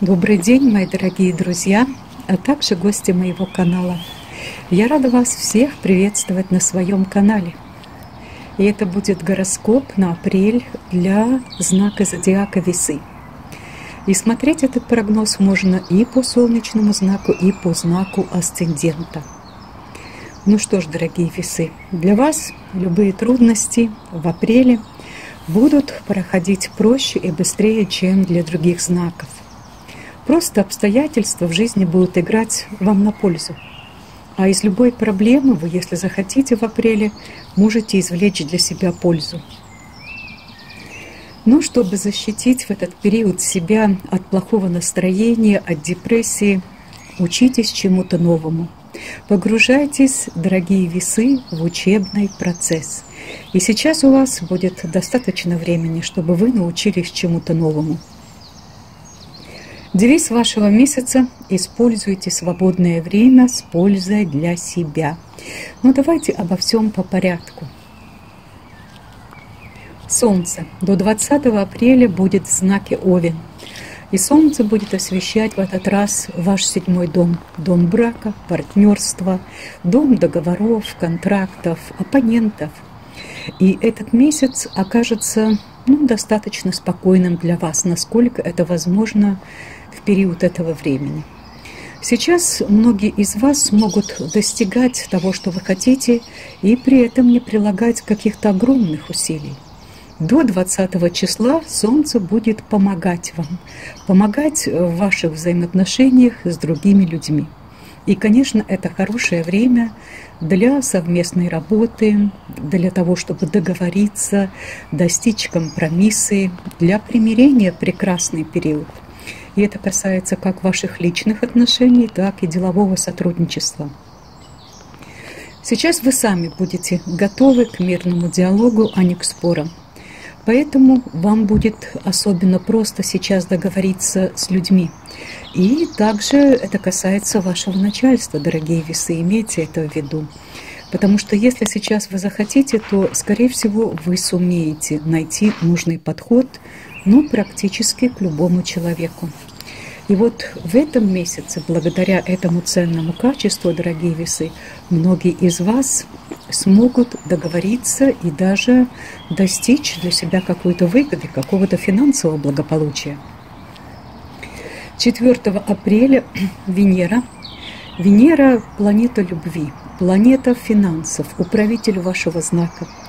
Добрый день, мои дорогие друзья, а также гости моего канала. Я рада вас всех приветствовать на своем канале. И это будет гороскоп на апрель для знака зодиака Весы. И смотреть этот прогноз можно и по солнечному знаку, и по знаку асцендента. Ну что ж, дорогие весы, для вас любые трудности в апреле будут проходить проще и быстрее, чем для других знаков. Просто обстоятельства в жизни будут играть вам на пользу. А из любой проблемы вы, если захотите в апреле, можете извлечь для себя пользу. Но чтобы защитить в этот период себя от плохого настроения, от депрессии, учитесь чему-то новому. Погружайтесь, дорогие весы, в учебный процесс. И сейчас у вас будет достаточно времени, чтобы вы научились чему-то новому. Девиз вашего месяца – используйте свободное время с пользой для себя. Но давайте обо всем по порядку. Солнце до 20 апреля будет в знаке Овен. И Солнце будет освещать в этот раз ваш седьмой дом. Дом брака, партнерства, дом договоров, контрактов, оппонентов. И этот месяц окажется ну, достаточно спокойным для вас, насколько это возможно в период этого времени. Сейчас многие из вас смогут достигать того, что вы хотите, и при этом не прилагать каких-то огромных усилий. До 20 числа Солнце будет помогать вам, помогать в ваших взаимоотношениях с другими людьми. И, конечно, это хорошее время для совместной работы, для того, чтобы договориться, достичь компромиссы, для примирения прекрасный период – и это касается как ваших личных отношений, так и делового сотрудничества. Сейчас вы сами будете готовы к мирному диалогу, а не к спорам. Поэтому вам будет особенно просто сейчас договориться с людьми. И также это касается вашего начальства, дорогие весы, имейте это в виду. Потому что если сейчас вы захотите, то, скорее всего, вы сумеете найти нужный подход ну, практически к любому человеку. И вот в этом месяце, благодаря этому ценному качеству, дорогие весы, многие из вас смогут договориться и даже достичь для себя какой-то выгоды, какого-то финансового благополучия. 4 апреля Венера. Венера – планета любви, планета финансов, управитель вашего знака –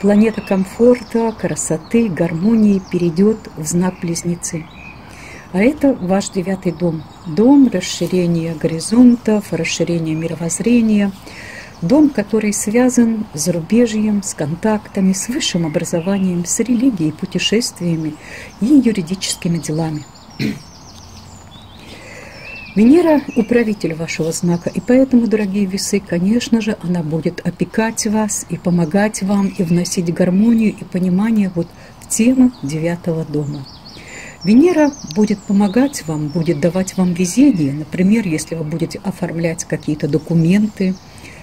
Планета комфорта, красоты, гармонии перейдет в знак Близнецы. А это ваш девятый дом. Дом расширения горизонтов, расширения мировоззрения. Дом, который связан с зарубежьем, с контактами, с высшим образованием, с религией, путешествиями и юридическими делами. Венера – управитель вашего знака, и поэтому, дорогие весы, конечно же, она будет опекать вас и помогать вам, и вносить гармонию и понимание вот в тему девятого дома. Венера будет помогать вам, будет давать вам везение. Например, если вы будете оформлять какие-то документы,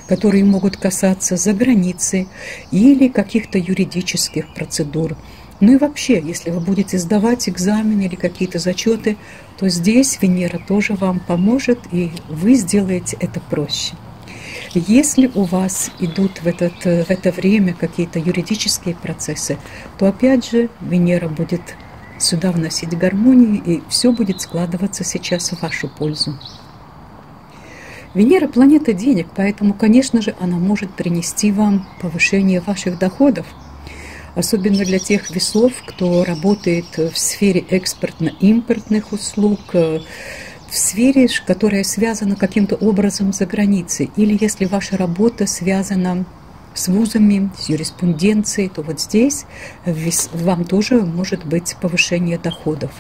которые могут касаться за границы или каких-то юридических процедур – ну и вообще, если вы будете сдавать экзамены или какие-то зачеты, то здесь Венера тоже вам поможет, и вы сделаете это проще. Если у вас идут в, этот, в это время какие-то юридические процессы, то опять же Венера будет сюда вносить гармонию, и все будет складываться сейчас в вашу пользу. Венера – планета денег, поэтому, конечно же, она может принести вам повышение ваших доходов – особенно для тех весов, кто работает в сфере экспортно-импортных услуг, э, в сфере, которая связана каким-то образом за границей, или если ваша работа связана с вузами, с юриспруденцией, то вот здесь вам тоже может быть повышение доходов.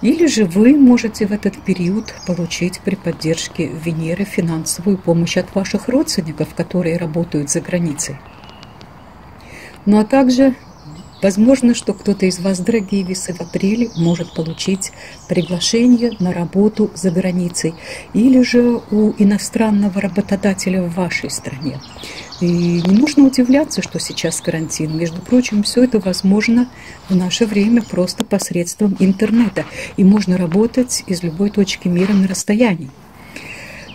Или же вы можете в этот период получить при поддержке Венеры финансовую помощь от ваших родственников, которые работают за границей. Ну а также Возможно, что кто-то из вас, дорогие весы, в апреле может получить приглашение на работу за границей или же у иностранного работодателя в вашей стране. И не нужно удивляться, что сейчас карантин. Между прочим, все это возможно в наше время просто посредством интернета. И можно работать из любой точки мира на расстоянии.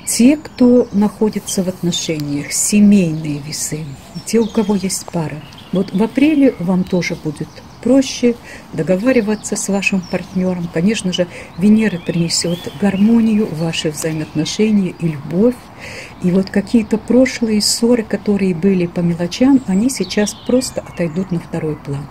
Те, кто находится в отношениях, семейные весы, те, у кого есть пара, вот в апреле вам тоже будет проще договариваться с вашим партнером. Конечно же, Венера принесет гармонию в ваши взаимоотношения и любовь. И вот какие-то прошлые ссоры, которые были по мелочам, они сейчас просто отойдут на второй план.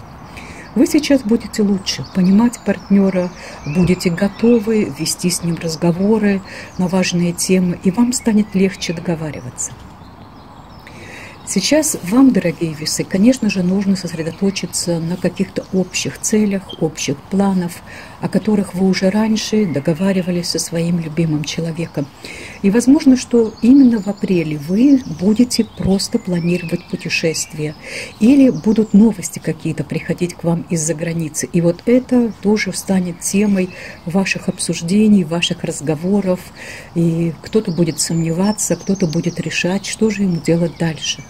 Вы сейчас будете лучше понимать партнера, будете готовы вести с ним разговоры на важные темы, и вам станет легче договариваться. Сейчас вам, дорогие весы, конечно же, нужно сосредоточиться на каких-то общих целях, общих планах, о которых вы уже раньше договаривались со своим любимым человеком. И возможно, что именно в апреле вы будете просто планировать путешествия или будут новости какие-то приходить к вам из-за границы. И вот это тоже станет темой ваших обсуждений, ваших разговоров. И кто-то будет сомневаться, кто-то будет решать, что же ему делать дальше.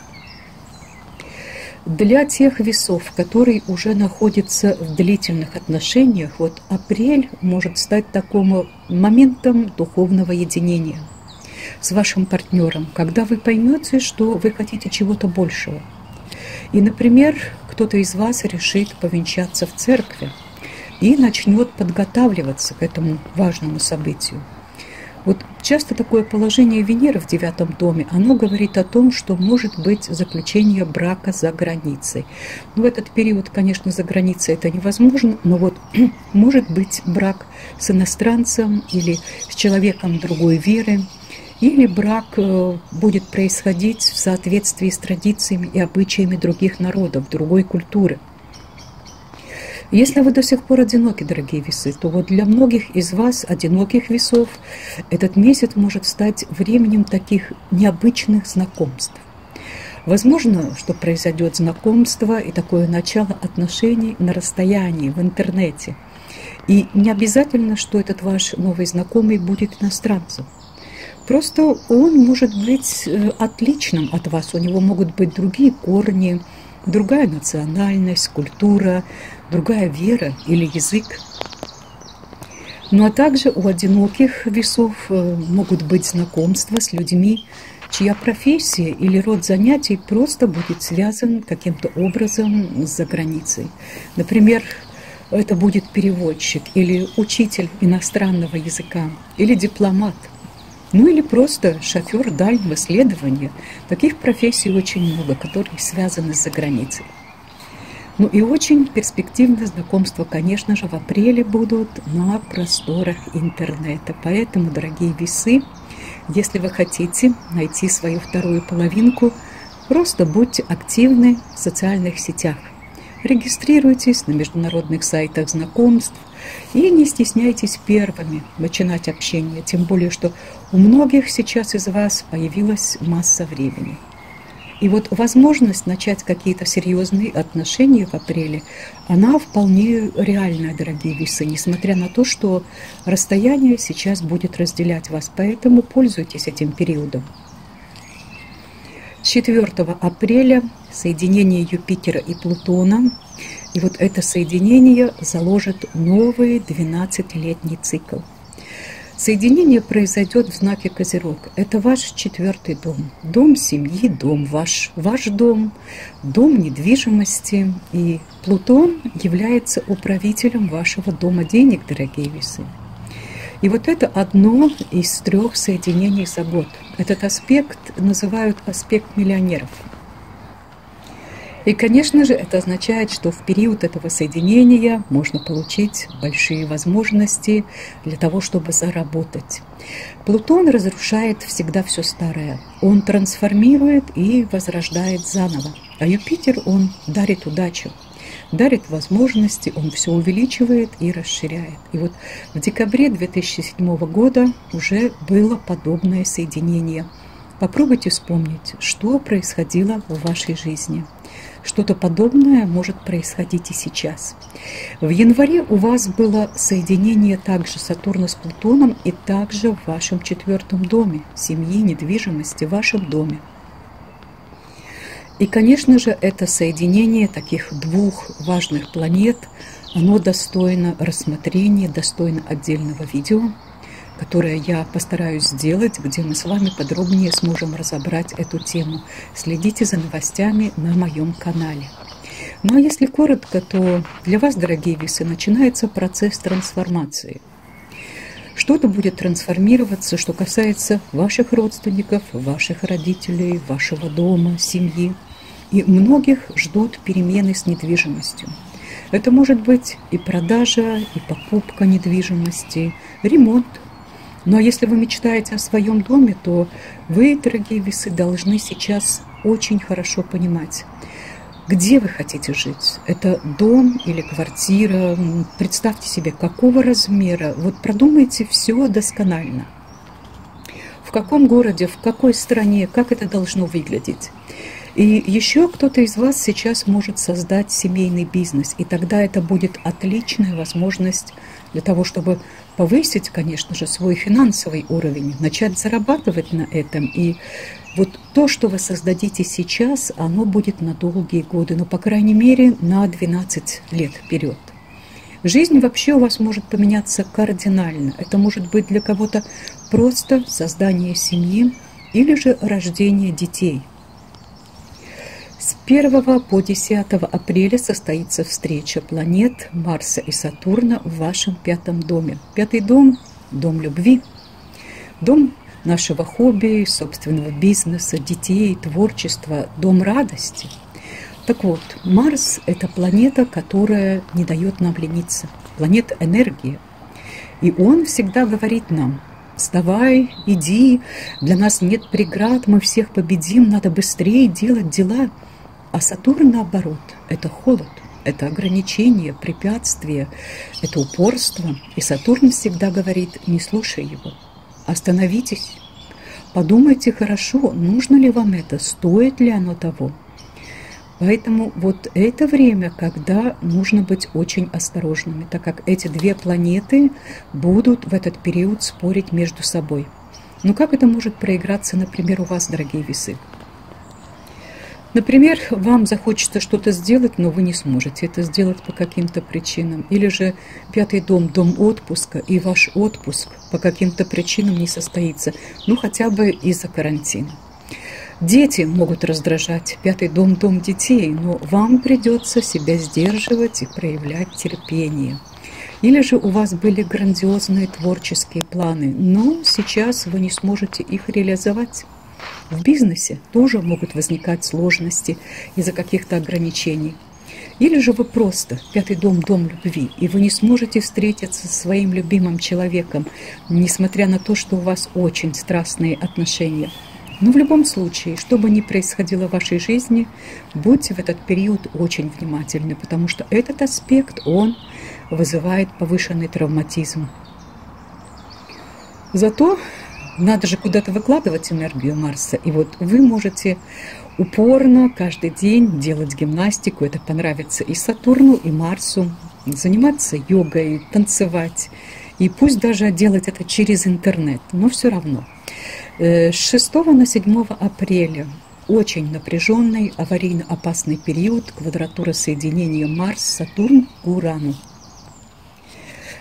Для тех весов, которые уже находятся в длительных отношениях, вот апрель может стать таким моментом духовного единения с вашим партнером, когда вы поймете, что вы хотите чего-то большего. И, например, кто-то из вас решит повенчаться в церкви и начнет подготавливаться к этому важному событию. Вот часто такое положение Венеры в девятом доме, оно говорит о том, что может быть заключение брака за границей. Ну, в этот период, конечно, за границей это невозможно, но вот может быть брак с иностранцем или с человеком другой веры, или брак э, будет происходить в соответствии с традициями и обычаями других народов, другой культуры – если вы до сих пор одиноки, дорогие весы, то вот для многих из вас, одиноких весов, этот месяц может стать временем таких необычных знакомств. Возможно, что произойдет знакомство и такое начало отношений на расстоянии, в интернете. И не обязательно, что этот ваш новый знакомый будет иностранцем. Просто он может быть э, отличным от вас, у него могут быть другие корни, другая национальность, культура, другая вера или язык. Ну а также у одиноких весов э, могут быть знакомства с людьми, чья профессия или род занятий просто будет связан каким-то образом с заграницей. Например, это будет переводчик или учитель иностранного языка или дипломат – ну или просто шофер дальнего следования. Таких профессий очень много, которые связаны с заграницей. Ну и очень перспективные знакомства, конечно же, в апреле будут на просторах интернета. Поэтому, дорогие весы, если вы хотите найти свою вторую половинку, просто будьте активны в социальных сетях. Регистрируйтесь на международных сайтах знакомств и не стесняйтесь первыми начинать общение, тем более, что у многих сейчас из вас появилась масса времени. И вот возможность начать какие-то серьезные отношения в апреле, она вполне реальная, дорогие весы, несмотря на то, что расстояние сейчас будет разделять вас. Поэтому пользуйтесь этим периодом. 4 апреля соединение Юпитера и Плутона. И вот это соединение заложит новый 12-летний цикл – Соединение произойдет в знаке Козерог. Это ваш четвертый дом. Дом семьи, дом ваш, ваш дом, дом недвижимости. И Плутон является управителем вашего дома денег, дорогие весы. И вот это одно из трех соединений за год. Этот аспект называют аспект миллионеров – и, конечно же, это означает, что в период этого соединения можно получить большие возможности для того, чтобы заработать. Плутон разрушает всегда все старое. Он трансформирует и возрождает заново. А Юпитер, он дарит удачу дарит возможности, он все увеличивает и расширяет. И вот в декабре 2007 года уже было подобное соединение Попробуйте вспомнить, что происходило в вашей жизни. Что-то подобное может происходить и сейчас. В январе у вас было соединение также Сатурна с Плутоном и также в вашем четвертом доме, семьи, недвижимости, в вашем доме. И, конечно же, это соединение таких двух важных планет, оно достойно рассмотрения, достойно отдельного видео – которое я постараюсь сделать, где мы с вами подробнее сможем разобрать эту тему. Следите за новостями на моем канале. Ну а если коротко, то для вас, дорогие весы, начинается процесс трансформации. Что-то будет трансформироваться, что касается ваших родственников, ваших родителей, вашего дома, семьи. И многих ждут перемены с недвижимостью. Это может быть и продажа, и покупка недвижимости, ремонт, но если вы мечтаете о своем доме, то вы, дорогие весы, должны сейчас очень хорошо понимать, где вы хотите жить. Это дом или квартира. Представьте себе, какого размера. Вот продумайте все досконально. В каком городе, в какой стране, как это должно выглядеть. И еще кто-то из вас сейчас может создать семейный бизнес, и тогда это будет отличная возможность для того, чтобы повысить, конечно же, свой финансовый уровень, начать зарабатывать на этом. И вот то, что вы создадите сейчас, оно будет на долгие годы, но, по крайней мере, на 12 лет вперед. Жизнь вообще у вас может поменяться кардинально. Это может быть для кого-то просто создание семьи или же рождение детей – с 1 по 10 апреля состоится встреча планет Марса и Сатурна в вашем пятом доме. Пятый дом – дом любви, дом нашего хобби, собственного бизнеса, детей, творчества, дом радости. Так вот, Марс – это планета, которая не дает нам лениться, планета энергии. И он всегда говорит нам – вставай, иди, для нас нет преград, мы всех победим, надо быстрее делать дела – а Сатурн, наоборот, это холод, это ограничение, препятствие, это упорство. И Сатурн всегда говорит, не слушай его, остановитесь, подумайте хорошо, нужно ли вам это, стоит ли оно того. Поэтому вот это время, когда нужно быть очень осторожными, так как эти две планеты будут в этот период спорить между собой. Ну как это может проиграться, например, у вас, дорогие весы? Например, вам захочется что-то сделать, но вы не сможете это сделать по каким-то причинам. Или же пятый дом, дом отпуска, и ваш отпуск по каким-то причинам не состоится. Ну, хотя бы из-за карантина. Дети могут раздражать. Пятый дом, дом детей, но вам придется себя сдерживать и проявлять терпение. Или же у вас были грандиозные творческие планы, но сейчас вы не сможете их реализовать. В бизнесе тоже могут возникать сложности из-за каких-то ограничений. Или же вы просто пятый дом, дом любви, и вы не сможете встретиться со своим любимым человеком, несмотря на то, что у вас очень страстные отношения. Но в любом случае, что бы ни происходило в вашей жизни, будьте в этот период очень внимательны, потому что этот аспект, он вызывает повышенный травматизм. Зато надо же куда-то выкладывать энергию Марса. И вот вы можете упорно каждый день делать гимнастику. Это понравится и Сатурну, и Марсу. Заниматься йогой, танцевать. И пусть даже делать это через интернет, но все равно. Э, с 6 на 7 апреля очень напряженный, аварийно опасный период квадратура соединения Марс-Сатурн Урану.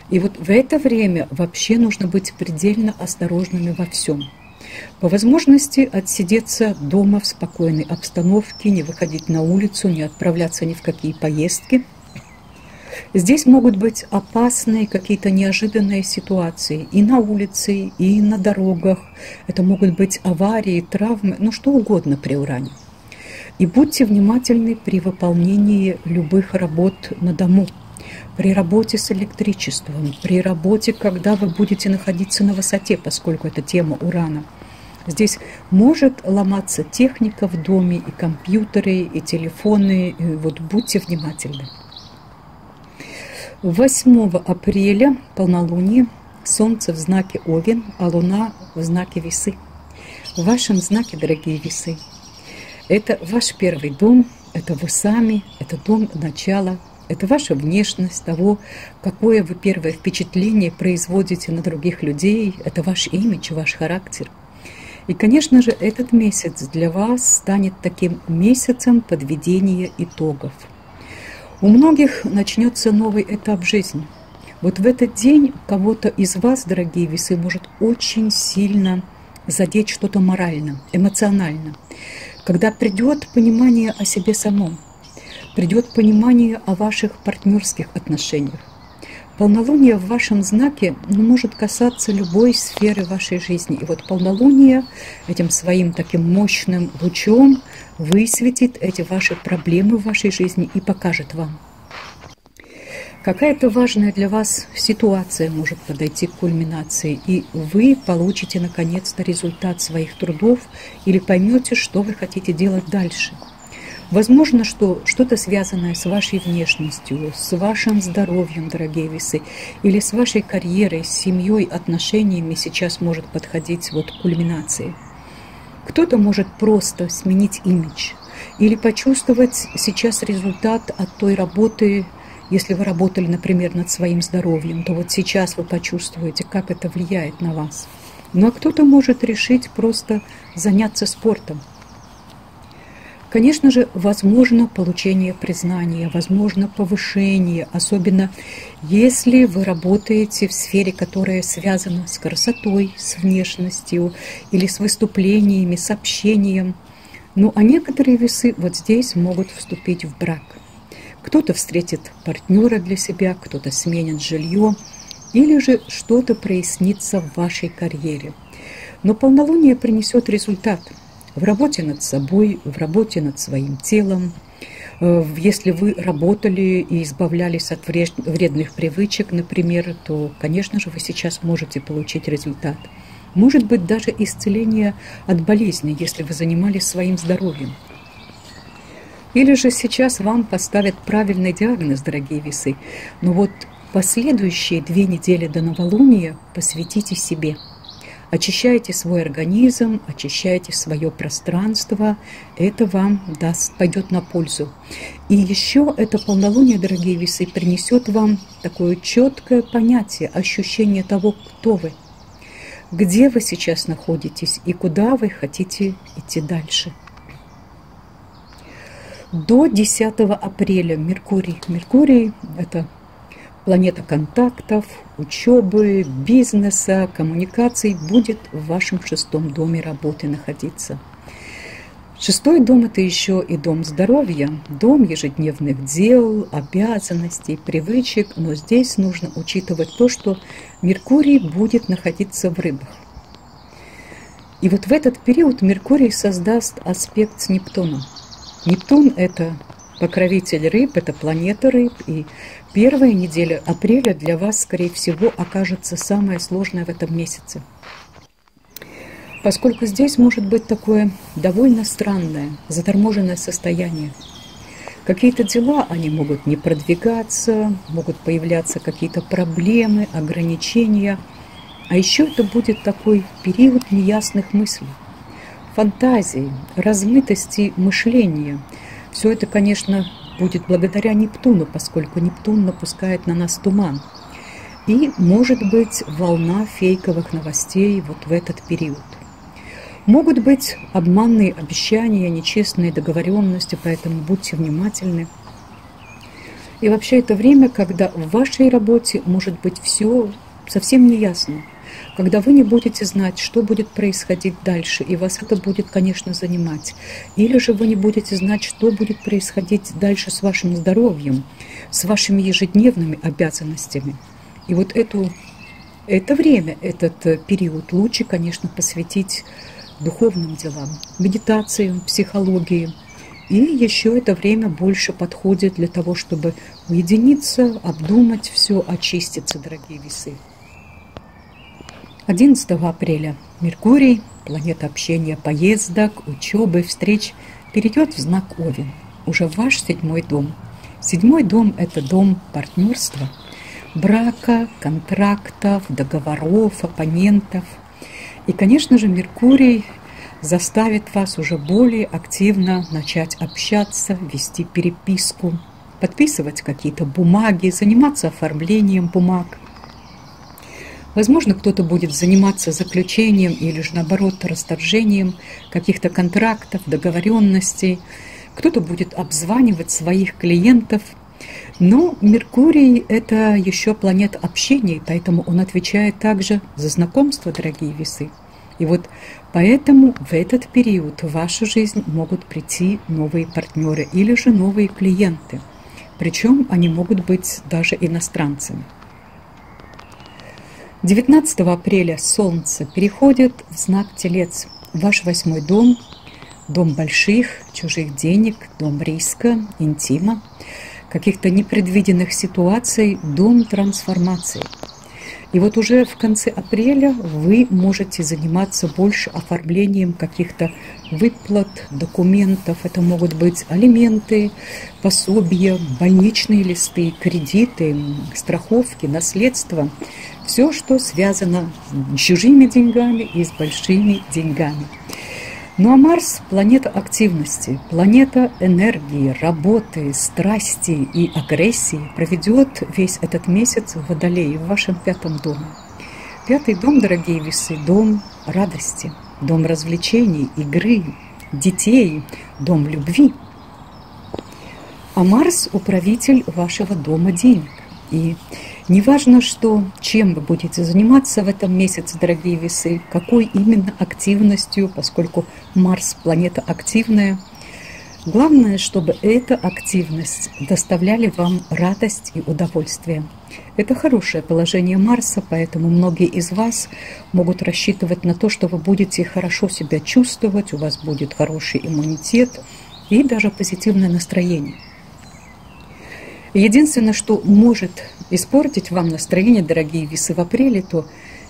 И вот в это время вообще нужно быть предельно осторожными во всем. По возможности отсидеться дома в спокойной обстановке, не выходить на улицу, не отправляться ни в какие поездки. Здесь могут быть опасные какие-то неожиданные ситуации и на улице, и на дорогах. Это могут быть аварии, травмы, ну что угодно при уране. И будьте внимательны при выполнении любых работ на дому – при работе с электричеством, при работе, когда вы будете находиться на высоте, поскольку это тема урана. Здесь может ломаться техника в доме, и компьютеры, и телефоны. И вот будьте внимательны. 8 апреля полнолуние, Солнце в знаке Овен, а Луна в знаке Весы. в вашем знаке, дорогие весы. Это ваш первый дом, это вы сами, это дом начала, это ваша внешность, того, какое вы первое впечатление производите на других людей, это ваш имидж, ваш характер. И, конечно же, этот месяц для вас станет таким месяцем подведения итогов. У многих начнется новый этап жизни. Вот в этот день кого-то из вас, дорогие весы, может очень сильно задеть что-то морально, эмоционально когда придет понимание о себе самом, придет понимание о ваших партнерских отношениях. Полнолуние в вашем знаке ну, может касаться любой сферы вашей жизни. И вот полнолуние этим своим таким мощным лучом высветит эти ваши проблемы в вашей жизни и покажет вам. Какая-то важная для вас ситуация может подойти к кульминации, и вы получите наконец-то результат своих трудов или поймете, что вы хотите делать дальше. Возможно, что что-то связанное с вашей внешностью, с вашим здоровьем, дорогие весы, или с вашей карьерой, с семьей, отношениями сейчас может подходить вот к кульминации. Кто-то может просто сменить имидж или почувствовать сейчас результат от той работы, если вы работали, например, над своим здоровьем, то вот сейчас вы почувствуете, как это влияет на вас. Ну а кто-то может решить просто заняться спортом. Конечно же, возможно получение признания, возможно повышение, особенно если вы работаете в сфере, которая связана с красотой, с внешностью или с выступлениями, с общением. Ну а некоторые весы вот здесь могут вступить в брак – кто-то встретит партнера для себя, кто-то сменит жилье, или же что-то прояснится в вашей карьере. Но полнолуние принесет результат в работе над собой, в работе над своим телом. Э, если вы работали и избавлялись от вредных привычек, например, то, конечно же, вы сейчас можете получить результат. Может быть, даже исцеление от болезни, если вы занимались своим здоровьем. Или же сейчас вам поставят правильный диагноз, дорогие весы. Но вот последующие две недели до новолуния посвятите себе. Очищайте свой организм, очищайте свое пространство. Это вам даст, пойдет на пользу. И еще это полнолуние, дорогие весы, принесет вам такое четкое понятие, ощущение того, кто вы, где вы сейчас находитесь и куда вы хотите идти дальше до 10 апреля Меркурий. Меркурий – это планета контактов, учебы, бизнеса, коммуникаций будет в вашем шестом доме работы находиться. Шестой дом – это еще и дом здоровья, дом ежедневных дел, обязанностей, привычек, но здесь нужно учитывать то, что Меркурий будет находиться в рыбах. И вот в этот период Меркурий создаст аспект с Нептуном – Нептун – это покровитель рыб, это планета рыб, и первая неделя апреля для вас, скорее всего, окажется самая сложная в этом месяце. Поскольку здесь может быть такое довольно странное, заторможенное состояние. Какие-то дела, они могут не продвигаться, могут появляться какие-то проблемы, ограничения. А еще это будет такой период неясных мыслей фантазии, размытости мышления. Все это, конечно, будет благодаря Нептуну, поскольку Нептун напускает на нас туман. И, может быть, волна фейковых новостей вот в этот период. Могут быть обманные обещания, нечестные договоренности, поэтому будьте внимательны. И вообще это время, когда в вашей работе может быть все совсем неясно когда вы не будете знать, что будет происходить дальше, и вас это будет, конечно, занимать. Или же вы не будете знать, что будет происходить дальше с вашим здоровьем, с вашими ежедневными обязанностями. И вот эту, это время, этот э, период лучше, конечно, посвятить духовным делам, медитациям, психологии. И еще это время больше подходит для того, чтобы уединиться, обдумать все, очиститься, дорогие весы. 11 апреля Меркурий, планета общения, поездок, учебы, встреч, перейдет в знак Овен, уже ваш седьмой дом. Седьмой дом – это дом партнерства, брака, контрактов, договоров, оппонентов. И, конечно же, Меркурий заставит вас уже более активно начать общаться, вести переписку, подписывать какие-то бумаги, заниматься оформлением бумаг. Возможно, кто-то будет заниматься заключением или же наоборот расторжением каких-то контрактов, договоренностей. Кто-то будет обзванивать своих клиентов. Но Меркурий – это еще планета общения, поэтому он отвечает также за знакомство, дорогие весы. И вот поэтому в этот период в вашу жизнь могут прийти новые партнеры или же новые клиенты. Причем они могут быть даже иностранцами. 19 апреля Солнце переходит в знак Телец, ваш восьмой дом, дом больших, чужих денег, дом риска, интима, каких-то непредвиденных ситуаций, дом трансформации – и вот уже в конце апреля вы можете заниматься больше оформлением каких-то выплат, документов. Это могут быть алименты, пособия, больничные листы, кредиты, страховки, наследство. Все, что связано с чужими деньгами и с большими деньгами. Ну а Марс – планета активности, планета энергии, работы, страсти и агрессии проведет весь этот месяц в Водолее, в вашем пятом доме. Пятый дом, дорогие весы, дом радости, дом развлечений, игры, детей, дом любви. А Марс – управитель вашего дома денег. И Неважно, что, чем вы будете заниматься в этом месяце, дорогие весы, какой именно активностью, поскольку Марс – планета активная. Главное, чтобы эта активность доставляли вам радость и удовольствие. Это хорошее положение Марса, поэтому многие из вас могут рассчитывать на то, что вы будете хорошо себя чувствовать, у вас будет хороший иммунитет и даже позитивное настроение. Единственное, что может испортить вам настроение, дорогие весы, в апреле, то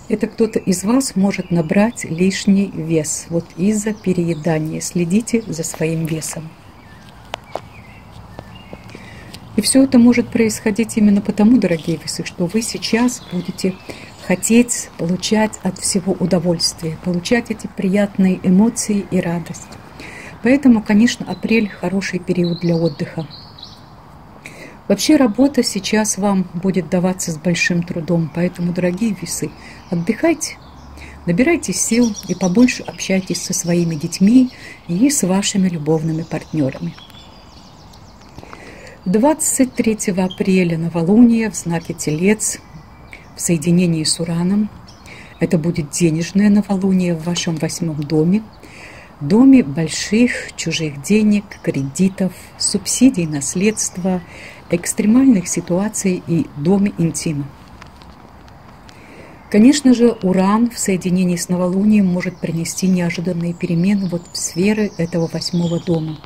это кто-то из вас может набрать лишний вес вот из-за переедания. Следите за своим весом. И все это может происходить именно потому, дорогие весы, что вы сейчас будете хотеть получать от всего удовольствие, получать эти приятные эмоции и радость. Поэтому, конечно, апрель хороший период для отдыха. Вообще работа сейчас вам будет даваться с большим трудом, поэтому, дорогие весы, отдыхайте, набирайте сил и побольше общайтесь со своими детьми и с вашими любовными партнерами. 23 апреля новолуние в знаке Телец в соединении с Ураном. Это будет денежное новолуние в вашем восьмом доме, доме больших чужих денег, кредитов, субсидий, наследства, экстремальных ситуаций и доме интима. Конечно же, Уран в соединении с новолунием может принести неожиданные перемены вот в сферы этого восьмого дома.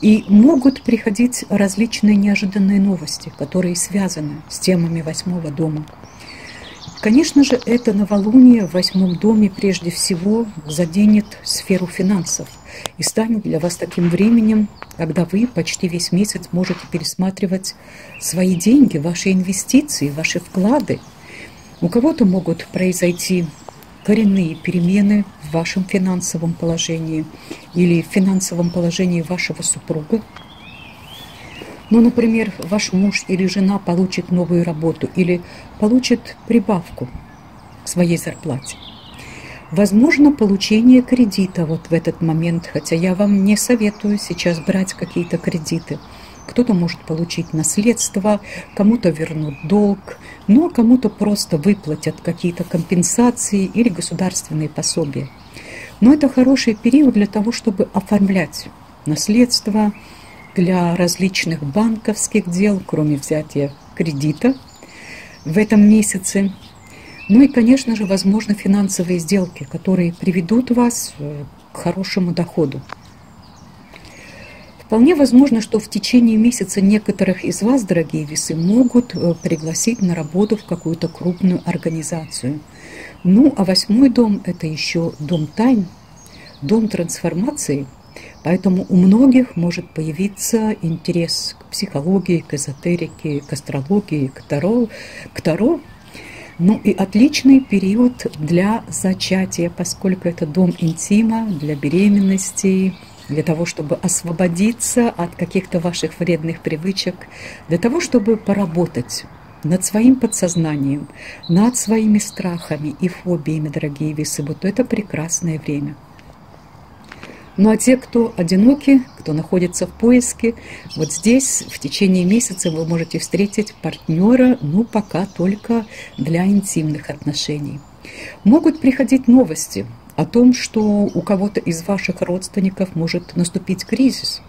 И могут приходить различные неожиданные новости, которые связаны с темами восьмого дома. Конечно же, это новолуние в восьмом доме прежде всего заденет сферу финансов и станет для вас таким временем, когда вы почти весь месяц можете пересматривать свои деньги, ваши инвестиции, ваши вклады. У кого-то могут произойти коренные перемены в вашем финансовом положении или в финансовом положении вашего супруга. Ну, например, ваш муж или жена получит новую работу или получит прибавку к своей зарплате. Возможно получение кредита вот в этот момент, хотя я вам не советую сейчас брать какие-то кредиты. Кто-то может получить наследство, кому-то вернут долг, но кому-то просто выплатят какие-то компенсации или государственные пособия. Но это хороший период для того, чтобы оформлять наследство для различных банковских дел, кроме взятия кредита в этом месяце. Ну и, конечно же, возможно, финансовые сделки, которые приведут вас э, к хорошему доходу. Вполне возможно, что в течение месяца некоторых из вас, дорогие весы, могут э, пригласить на работу в какую-то крупную организацию. Ну, а восьмой дом – это еще дом тайн, дом трансформации, поэтому у многих может появиться интерес к психологии, к эзотерике, к астрологии, к таро, к таро Ну и отличный период для зачатия, поскольку это дом интима, для беременности, для того, чтобы освободиться от каких-то ваших вредных привычек, для того, чтобы поработать над своим подсознанием, над своими страхами и фобиями, дорогие весы, вот это прекрасное время. Ну а те, кто одиноки, кто находится в поиске, вот здесь в течение месяца вы можете встретить партнера, ну пока только для интимных отношений. Могут приходить новости о том, что у кого-то из ваших родственников может наступить кризис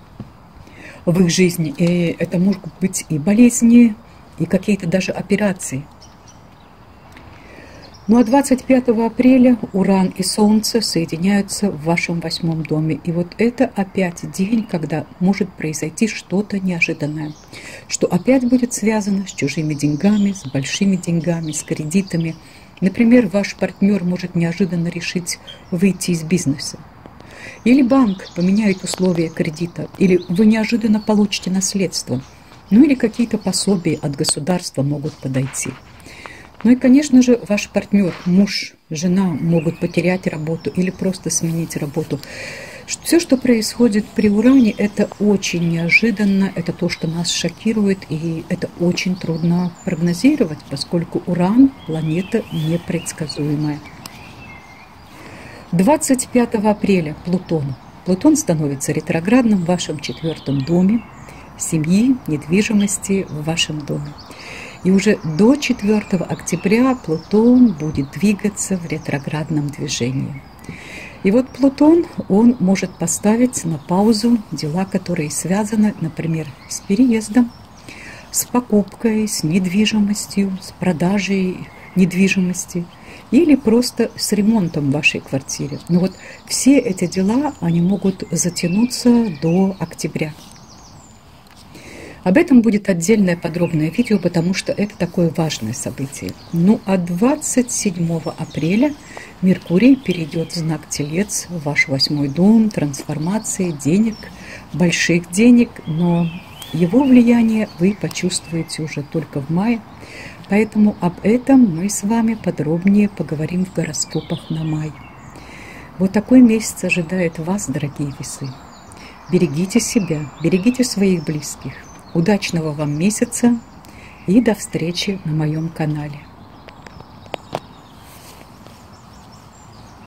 в их жизни. И это могут быть и болезни, и какие-то даже операции. Ну а 25 апреля Уран и Солнце соединяются в вашем восьмом доме. И вот это опять день, когда может произойти что-то неожиданное. Что опять будет связано с чужими деньгами, с большими деньгами, с кредитами. Например, ваш партнер может неожиданно решить выйти из бизнеса. Или банк поменяет условия кредита. Или вы неожиданно получите наследство. Ну или какие-то пособия от государства могут подойти. Ну и, конечно же, ваш партнер, муж, жена могут потерять работу или просто сменить работу. Все, что происходит при Уране, это очень неожиданно, это то, что нас шокирует, и это очень трудно прогнозировать, поскольку Уран – планета непредсказуемая. 25 апреля Плутон. Плутон становится ретроградным в вашем четвертом доме, семьи, недвижимости в вашем доме. И уже до 4 октября Плутон будет двигаться в ретроградном движении. И вот Плутон, он может поставить на паузу дела, которые связаны, например, с переездом, с покупкой, с недвижимостью, с продажей недвижимости или просто с ремонтом вашей квартире. Но вот все эти дела, они могут затянуться до октября. Об этом будет отдельное подробное видео, потому что это такое важное событие. Ну а 27 апреля Меркурий перейдет в знак Телец, в ваш восьмой дом, трансформации, денег, больших денег, но его влияние вы почувствуете уже только в мае. Поэтому об этом мы с вами подробнее поговорим в гороскопах на май. Вот такой месяц ожидает вас, дорогие весы. Берегите себя, берегите своих близких – Удачного вам месяца и до встречи на моем канале.